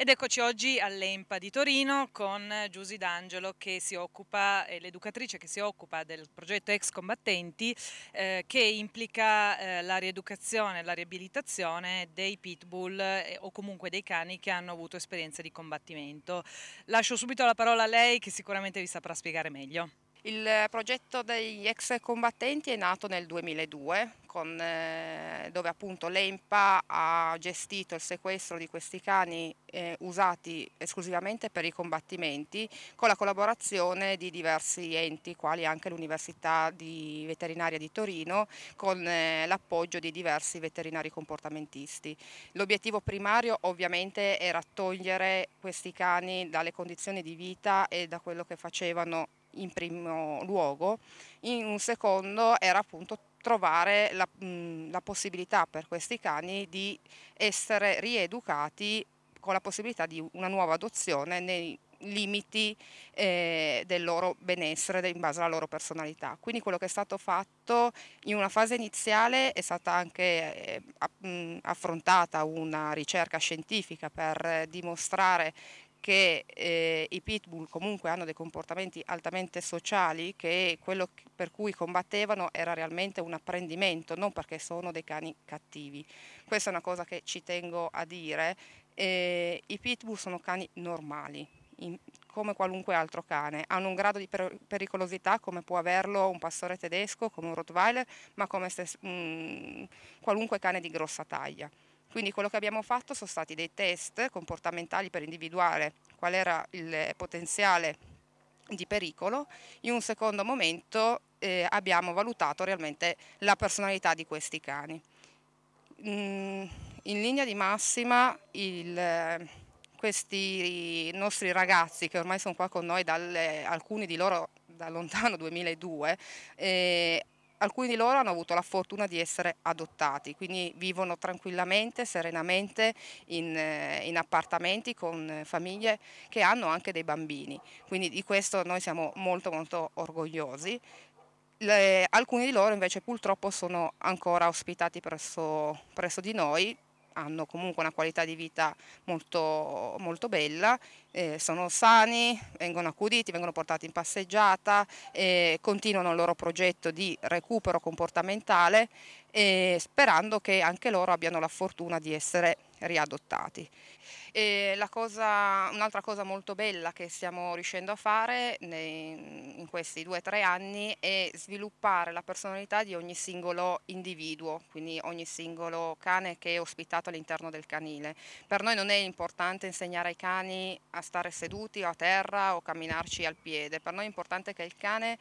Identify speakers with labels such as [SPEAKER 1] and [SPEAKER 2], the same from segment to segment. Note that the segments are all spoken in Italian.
[SPEAKER 1] Ed eccoci oggi all'EMPA di Torino con Giusy D'Angelo che si occupa, è l'educatrice che si occupa del progetto Ex Combattenti eh, che implica eh, la rieducazione, la riabilitazione dei pitbull eh, o comunque dei cani che hanno avuto esperienze di combattimento. Lascio subito la parola a lei che sicuramente vi saprà spiegare meglio.
[SPEAKER 2] Il progetto degli ex combattenti è nato nel 2002 con, eh, dove appunto l'EMPA ha gestito il sequestro di questi cani eh, usati esclusivamente per i combattimenti con la collaborazione di diversi enti quali anche l'Università di Veterinaria di Torino con eh, l'appoggio di diversi veterinari comportamentisti. L'obiettivo primario ovviamente era togliere questi cani dalle condizioni di vita e da quello che facevano in primo luogo, in un secondo era appunto trovare la, mh, la possibilità per questi cani di essere rieducati con la possibilità di una nuova adozione nei limiti eh, del loro benessere in base alla loro personalità. Quindi quello che è stato fatto in una fase iniziale è stata anche eh, affrontata una ricerca scientifica per dimostrare che eh, i pitbull comunque hanno dei comportamenti altamente sociali, che quello per cui combattevano era realmente un apprendimento, non perché sono dei cani cattivi. Questa è una cosa che ci tengo a dire. Eh, I pitbull sono cani normali, in, come qualunque altro cane. Hanno un grado di per pericolosità come può averlo un pastore tedesco, come un Rottweiler, ma come se, mh, mm, qualunque cane di grossa taglia. Quindi quello che abbiamo fatto sono stati dei test comportamentali per individuare qual era il potenziale di pericolo. In un secondo momento eh, abbiamo valutato realmente la personalità di questi cani. Mm, in linea di massima il, questi nostri ragazzi che ormai sono qua con noi, dalle, alcuni di loro da lontano 2002, eh, alcuni di loro hanno avuto la fortuna di essere adottati, quindi vivono tranquillamente, serenamente in, eh, in, appartamenti con famiglie che hanno anche dei bambini, quindi di questo noi siamo molto molto orgogliosi. Le, alcuni di loro invece purtroppo sono ancora ospitati presso, presso di noi hanno comunque una qualità di vita molto, molto bella, eh, sono sani, vengono accuditi, vengono portati in passeggiata, eh, continuano il loro progetto di recupero comportamentale eh, sperando che anche loro abbiano la fortuna di essere riadottati. un'altra cosa molto bella che stiamo riuscendo a fare nei, in questi due o tre anni è sviluppare la personalità di ogni singolo individuo, quindi ogni singolo cane che è ospitato all'interno del canile. Per noi non è importante insegnare ai cani a stare seduti o a terra o camminarci al piede, per noi è importante che il cane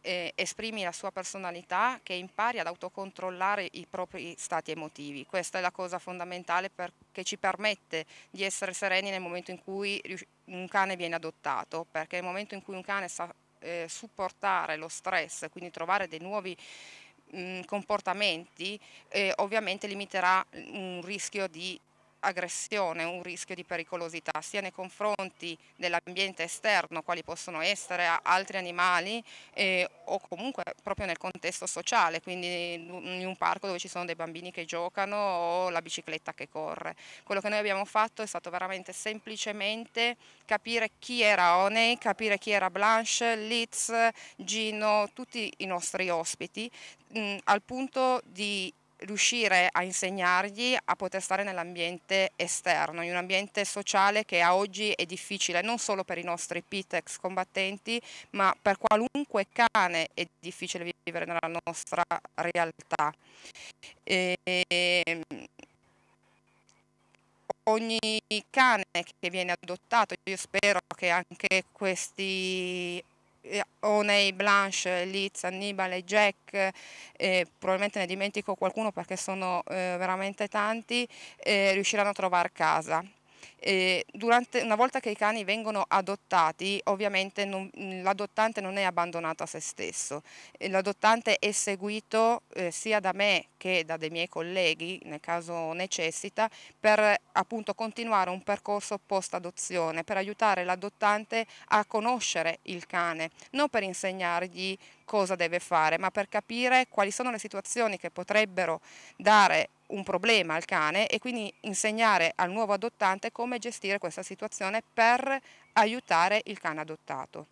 [SPEAKER 2] eh, esprimi la sua personalità, che impari ad autocontrollare i propri stati emotivi. Questa è la cosa fondamentale che ci permette di essere sereni nel momento in cui un cane viene adottato, perché nel momento in cui un cane sa eh, supportare lo stress, quindi trovare dei nuovi mh, comportamenti, eh, ovviamente limiterà un rischio di aggressione, un rischio di pericolosità sia nei confronti dell'ambiente esterno, quali possono essere altri animali eh, o comunque proprio nel contesto sociale, quindi in un parco dove ci sono dei bambini che giocano o la bicicletta che corre. Quello che noi abbiamo fatto è stato veramente semplicemente capire chi era Oney, capire chi era Blanche, Litz, Gino, tutti i nostri ospiti, mh, al punto di riuscire a insegnargli a poter stare nell'ambiente esterno, in un ambiente sociale che a oggi è difficile non solo per i nostri PITEX combattenti, ma per qualunque cane è difficile vivere nella nostra realtà. E, ogni cane che viene adottato, io spero che anche questi Oney, Blanche, Liz, Annibale, Jack, eh, probabilmente ne dimentico qualcuno perché sono eh, veramente tanti, eh, riusciranno a trovare casa. Durante, una volta che i cani vengono adottati, ovviamente l'adottante non è abbandonato a se stesso, l'adottante è seguito eh, sia da me che da dei miei colleghi, nel caso necessita, per appunto continuare un percorso post adozione, per aiutare l'adottante a conoscere il cane, non per insegnargli cosa deve fare, ma per capire quali sono le situazioni che potrebbero dare un problema al cane e quindi insegnare al nuovo adottante come gestire questa situazione per aiutare il cane adottato.